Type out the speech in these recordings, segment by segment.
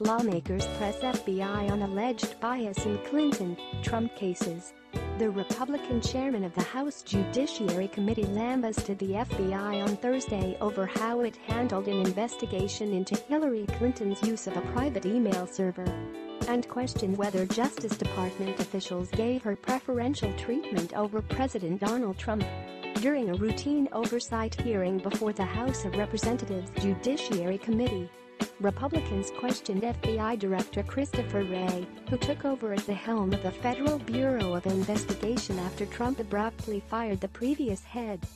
lawmakers press FBI on alleged bias in Clinton-Trump cases. The Republican chairman of the House Judiciary Committee lambasted the FBI on Thursday over how it handled an investigation into Hillary Clinton's use of a private email server and questioned whether Justice Department officials gave her preferential treatment over President Donald Trump. During a routine oversight hearing before the House of Representatives Judiciary Committee, Republicans questioned FBI Director Christopher Wray, who took over at the helm of the Federal Bureau of Investigation after Trump abruptly fired the previous head.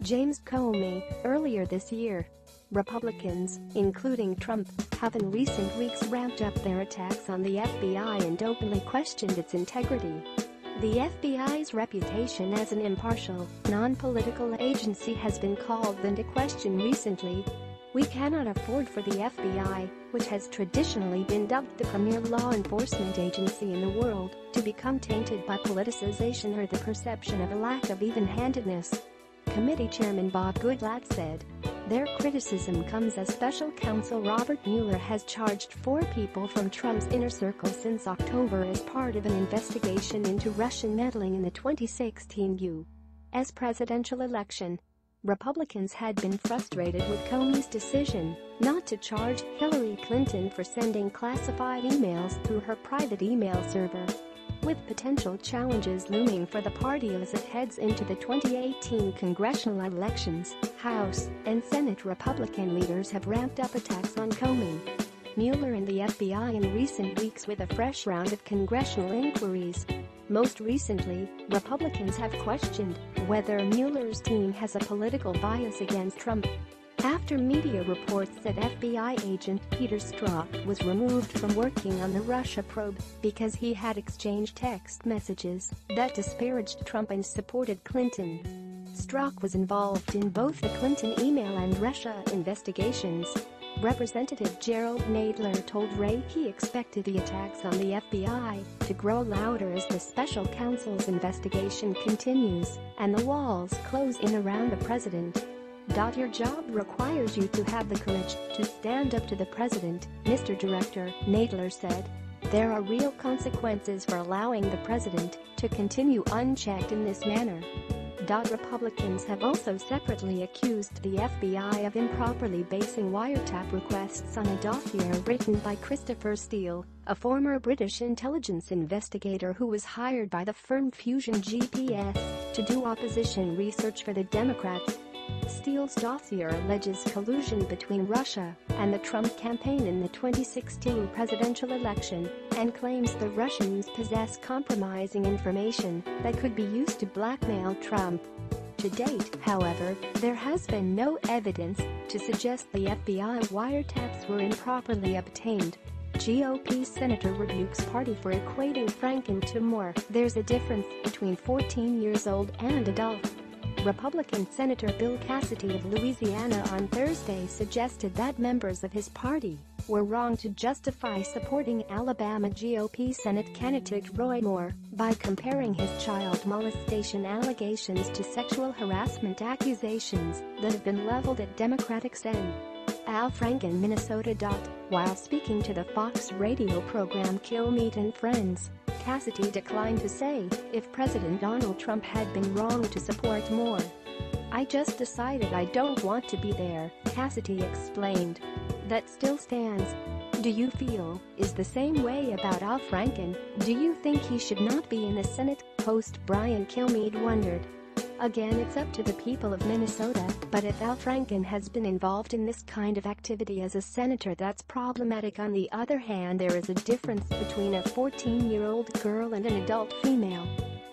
James Comey, earlier this year. Republicans, including Trump, have in recent weeks ramped up their attacks on the FBI and openly questioned its integrity. The FBI's reputation as an impartial, non-political agency has been called into question recently, we cannot afford for the FBI, which has traditionally been dubbed the premier law enforcement agency in the world, to become tainted by politicization or the perception of a lack of even-handedness. Committee Chairman Bob Goodlatte said. Their criticism comes as special counsel Robert Mueller has charged four people from Trump's inner circle since October as part of an investigation into Russian meddling in the 2016 U.S. presidential election. Republicans had been frustrated with Comey's decision not to charge Hillary Clinton for sending classified emails through her private email server. With potential challenges looming for the party as it heads into the 2018 congressional elections, House and Senate Republican leaders have ramped up attacks on Comey. Mueller and the FBI in recent weeks with a fresh round of congressional inquiries most recently, Republicans have questioned whether Mueller's team has a political bias against Trump. After media reports that FBI agent Peter Strzok was removed from working on the Russia probe because he had exchanged text messages that disparaged Trump and supported Clinton. Strzok was involved in both the Clinton email and Russia investigations Representative Jerrold Nadler told Wray he expected the attacks on the FBI to grow louder as the special counsel's investigation continues and the walls close in around the president. Your job requires you to have the courage to stand up to the president, Mr. Director, Nadler said. There are real consequences for allowing the president to continue unchecked in this manner. Republicans have also separately accused the FBI of improperly basing wiretap requests on a dossier written by Christopher Steele, a former British intelligence investigator who was hired by the firm Fusion GPS to do opposition research for the Democrats. Steele's dossier alleges collusion between Russia and the Trump campaign in the 2016 presidential election and claims the Russians possess compromising information that could be used to blackmail Trump. To date, however, there has been no evidence to suggest the FBI wiretaps were improperly obtained. GOP senator rebukes party for equating Franken to Moore. There's a difference between 14 years old and adult. Republican Senator Bill Cassidy of Louisiana on Thursday suggested that members of his party were wrong to justify supporting Alabama GOP Senate candidate Roy Moore by comparing his child molestation allegations to sexual harassment accusations that have been leveled at Democratic Sen. Al Franken Minnesota. While speaking to the Fox radio program Kill Kilmeade and Friends, Cassidy declined to say if President Donald Trump had been wrong to support Moore. I just decided I don't want to be there, Cassidy explained. That still stands. Do you feel is the same way about Al Franken? Do you think he should not be in the Senate? Host Brian Kilmeade wondered. Again it's up to the people of Minnesota, but if Al Franken has been involved in this kind of activity as a senator that's problematic on the other hand there is a difference between a 14-year-old girl and an adult female.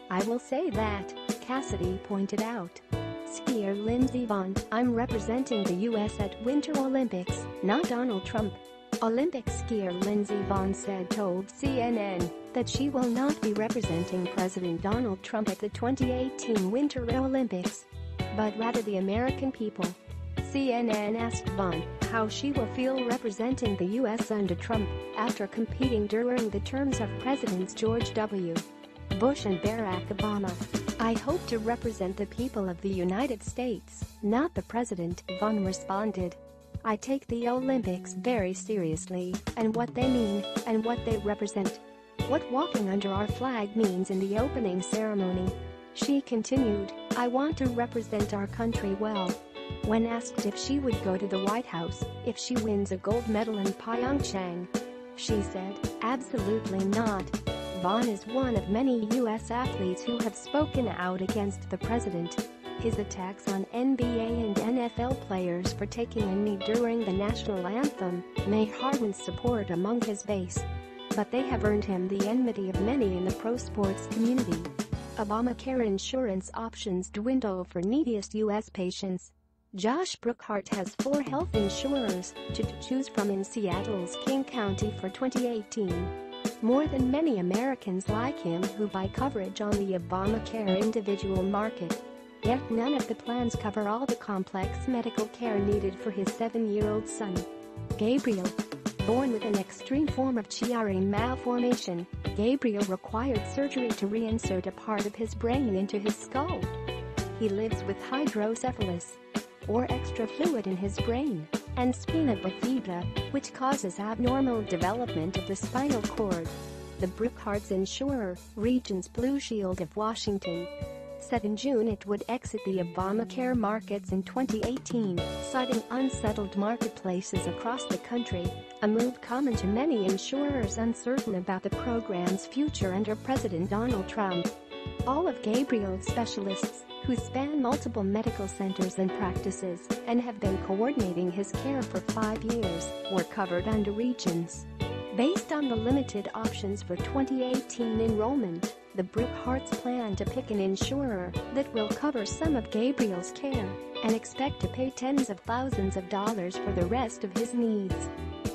I will say that, Cassidy pointed out. Skier Lindsey Vonn, I'm representing the US at Winter Olympics, not Donald Trump. Olympic skier Lindsey Vonn said told CNN that she will not be representing President Donald Trump at the 2018 Winter Olympics, but rather the American people. CNN asked Vonn how she will feel representing the U.S. under Trump after competing during the terms of Presidents George W. Bush and Barack Obama. I hope to represent the people of the United States, not the president, Vonn responded. I take the Olympics very seriously and what they mean and what they represent. What walking under our flag means in the opening ceremony. She continued, I want to represent our country well. When asked if she would go to the White House if she wins a gold medal in Pyeongchang, she said, absolutely not. Vonn is one of many U.S. athletes who have spoken out against the president. His attacks on NBA and NFL players for taking a knee during the national anthem may harden support among his base. But they have earned him the enmity of many in the pro sports community. Obamacare insurance options dwindle for neediest U.S. patients. Josh Brookhart has four health insurers to choose from in Seattle's King County for 2018. More than many Americans like him who buy coverage on the Obamacare individual market. Yet none of the plans cover all the complex medical care needed for his seven-year-old son. Gabriel. Born with an extreme form of Chiari malformation, Gabriel required surgery to reinsert a part of his brain into his skull. He lives with hydrocephalus, or extra fluid in his brain, and spina bifida, which causes abnormal development of the spinal cord. The Brookhart's insurer, Regence Blue Shield of Washington, said in June it would exit the Obamacare markets in 2018, citing unsettled marketplaces across the country, a move common to many insurers uncertain about the program's future under President Donald Trump. All of Gabriel's specialists, who span multiple medical centers and practices and have been coordinating his care for five years, were covered under Regence. Based on the limited options for 2018 enrollment, the Brookharts plan to pick an insurer that will cover some of Gabriel's care and expect to pay tens of thousands of dollars for the rest of his needs.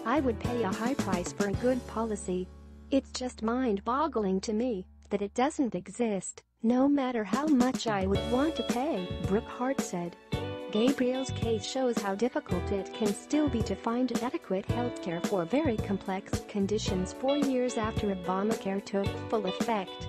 I would pay a high price for a good policy. It's just mind-boggling to me that it doesn't exist, no matter how much I would want to pay, Brookhart said. Gabriel's case shows how difficult it can still be to find adequate healthcare for very complex conditions four years after Obamacare took full effect.